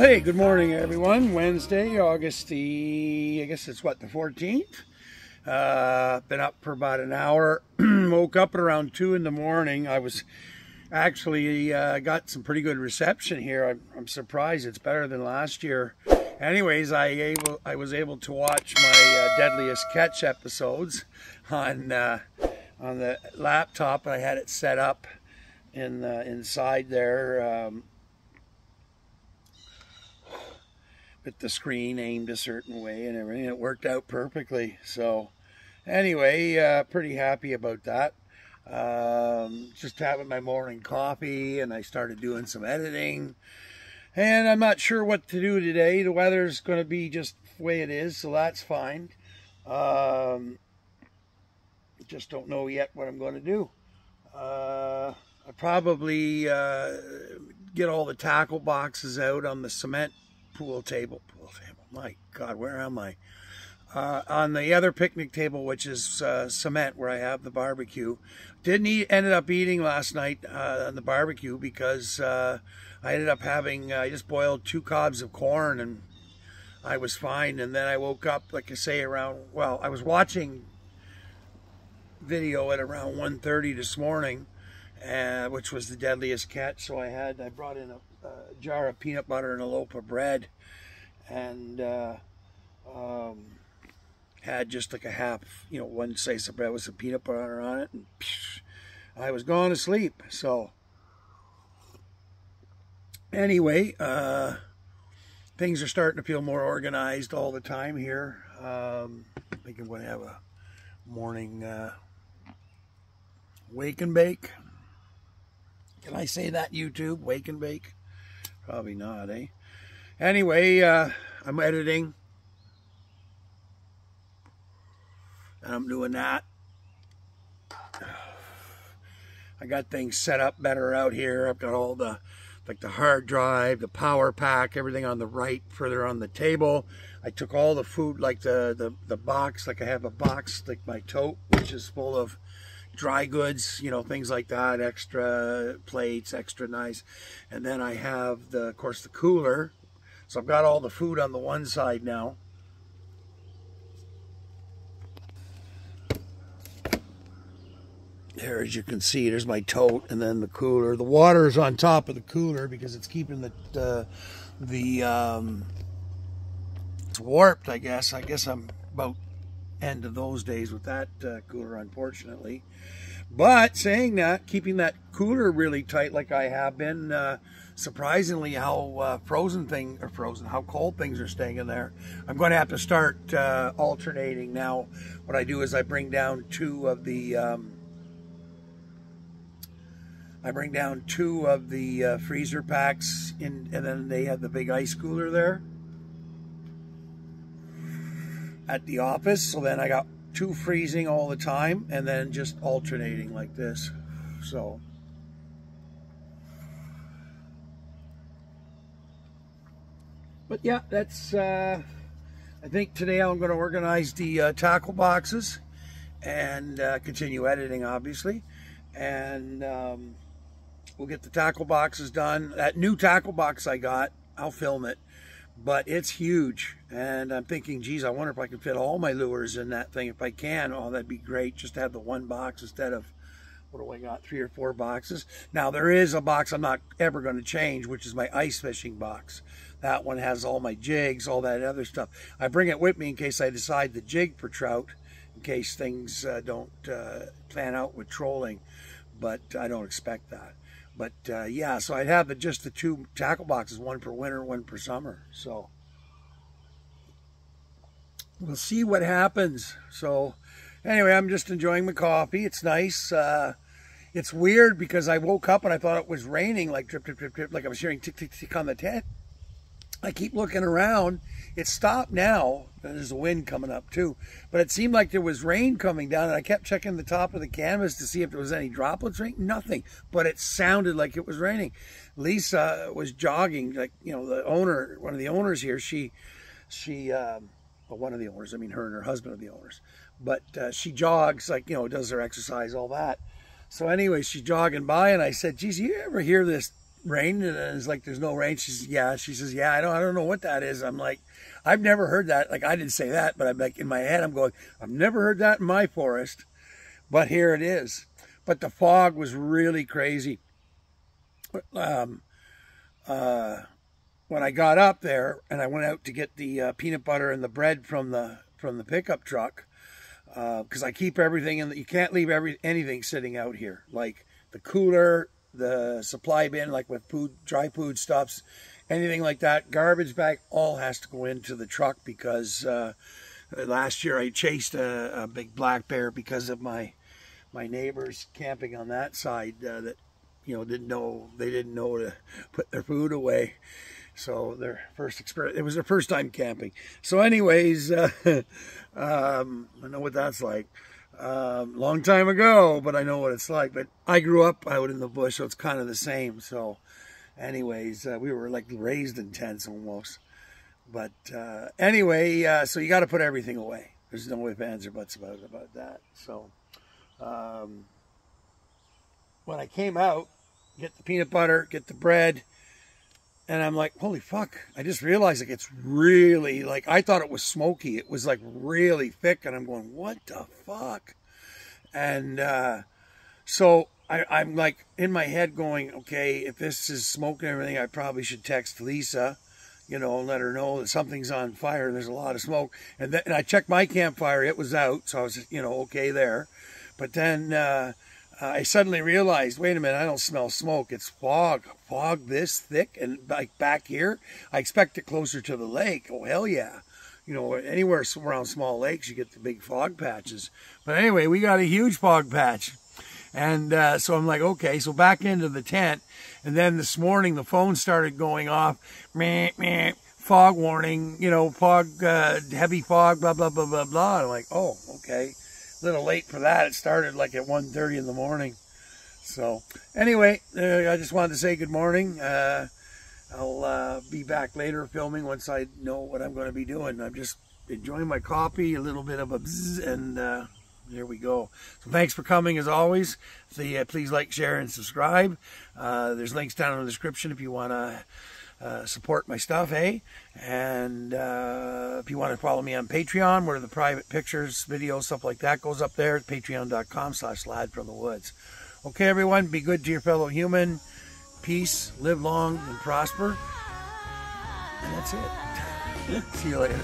hey, good morning, everyone. Wednesday, August the, I guess it's what, the 14th? Uh, been up for about an hour. Woke up at around 2 in the morning. I was actually uh, got some pretty good reception here. I'm, I'm, surprised it's better than last year. Anyways, I able I was able to watch my uh, Deadliest Catch episodes on uh, on the laptop. I had it set up in inside there. Um, with the screen aimed a certain way and everything. It worked out perfectly. So anyway, uh, pretty happy about that. Um, just having my morning coffee and I started doing some editing. And I'm not sure what to do today. The weather's going to be just the way it is, so that's fine. Um, just don't know yet what I'm going to do. Uh, I probably uh, get all the tackle boxes out on the cement pool table. Pool table. My God, where am I? Uh, on the other picnic table, which is uh, cement, where I have the barbecue. Didn't eat, ended up eating last night uh, on the barbecue because uh, I ended up having, I just boiled two cobs of corn and I was fine. And then I woke up, like I say, around, well, I was watching video at around 1.30 this morning, uh, which was the deadliest catch. So I had, I brought in a a jar of peanut butter and a loaf of bread and uh, um, had just like a half, you know, one slice of bread with some peanut butter on it. And psh, I was going to sleep. So anyway, uh, things are starting to feel more organized all the time here. Um, I think I'm going to have a morning uh, wake and bake. Can I say that, YouTube? Wake and bake? Probably not, eh? Anyway, uh, I'm editing. And I'm doing that. I got things set up better out here. I've got all the, like the hard drive, the power pack, everything on the right, further on the table. I took all the food, like the, the, the box, like I have a box, like my tote, which is full of dry goods, you know, things like that, extra plates, extra nice. And then I have, the, of course, the cooler. So I've got all the food on the one side now. There, as you can see, there's my tote and then the cooler. The water is on top of the cooler because it's keeping the, uh, the, um, it's warped, I guess. I guess I'm about end of those days with that uh, cooler, unfortunately. But saying that, keeping that cooler really tight like I have been, uh, surprisingly how uh, frozen thing or frozen, how cold things are staying in there. I'm going to have to start uh, alternating now. What I do is I bring down two of the um, I bring down two of the uh, freezer packs in, and then they have the big ice cooler there at the office. So then I got two freezing all the time and then just alternating like this. So But yeah, that's uh, I think today I'm going to organize the uh, tackle boxes and uh, continue editing obviously and um, we'll get the tackle boxes done. That new tackle box I got, I'll film it but it's huge. And I'm thinking, geez, I wonder if I can fit all my lures in that thing. If I can, oh, that'd be great. Just to have the one box instead of, what do I got, three or four boxes. Now, there is a box I'm not ever going to change, which is my ice fishing box. That one has all my jigs, all that other stuff. I bring it with me in case I decide to jig for trout, in case things uh, don't uh, plan out with trolling. But I don't expect that. But uh, yeah, so I'd have just the two tackle boxes, one for winter, one for summer. So we'll see what happens. So anyway, I'm just enjoying my coffee. It's nice. Uh, it's weird because I woke up and I thought it was raining, like drip, drip, drip, drip, like I was hearing tick, tick, tick on the tent. I keep looking around. It stopped now. There's a wind coming up too. But it seemed like there was rain coming down and I kept checking the top of the canvas to see if there was any droplets rain. Nothing. But it sounded like it was raining. Lisa was jogging, like, you know, the owner, one of the owners here, she, she, um, well, one of the owners, I mean, her and her husband are the owners. But uh, she jogs, like, you know, does her exercise, all that. So anyway, she's jogging by and I said, geez, you ever hear this rain? And it's like, there's no rain. She's, yeah. She says, yeah, I don't, I don't know what that is. I'm like, I've never heard that. Like, I didn't say that, but I'm like, in my head, I'm going, I've never heard that in my forest. But here it is. But the fog was really crazy. Um, uh, when I got up there and I went out to get the uh, peanut butter and the bread from the from the pickup truck, uh, because uh, I keep everything in. The, you can't leave every anything sitting out here, like the cooler, the supply bin, like with food, dry food stuffs, anything like that. Garbage bag, all has to go into the truck because uh, last year I chased a, a, big black bear because of my my neighbors camping on that side uh, that you know didn't know they didn't know to put their food away. So their first experience, it was their first time camping. So anyways, uh, um, I know what that's like. Um, long time ago, but I know what it's like. But I grew up out in the bush, so it's kind of the same. So anyways, uh, we were like raised in tents almost. But uh, anyway, uh, so you got to put everything away. There's no ifs, ands, or buts about, about that. So um, when I came out, get the peanut butter, get the bread, and I'm like, holy fuck. I just realized like it's really like I thought it was smoky. It was like really thick. And I'm going, what the fuck? And uh, so I, I'm like in my head going, okay, if this is smoke and everything, I probably should text Lisa, you know, and let her know that something's on fire and there's a lot of smoke. And then and I checked my campfire, it was out, so I was, you know, okay there. But then uh, I suddenly realized, wait a minute, I don't smell smoke. It's fog, fog this thick, and like back here, I expect it closer to the lake. Oh hell yeah! You know, anywhere around small lakes, you get the big fog patches. But anyway, we got a huge fog patch, and uh, so I'm like, okay, so back into the tent, and then this morning the phone started going off, meh meh, fog warning, you know, fog, uh, heavy fog, blah blah blah blah blah. And I'm like, oh, okay a little late for that. It started like at 1.30 in the morning. So anyway, uh, I just wanted to say good morning. Uh, I'll uh, be back later filming once I know what I'm going to be doing. I'm just enjoying my coffee, a little bit of a and uh, there we go. So thanks for coming as always. Uh, please like, share, and subscribe. Uh, there's links down in the description if you want to uh, support my stuff, hey? And uh, if you want to follow me on Patreon, where the private pictures, videos, stuff like that goes up there, patreon.com slash lad from the woods. Okay, everyone, be good to your fellow human. Peace, live long, and prosper. And that's it. See you later.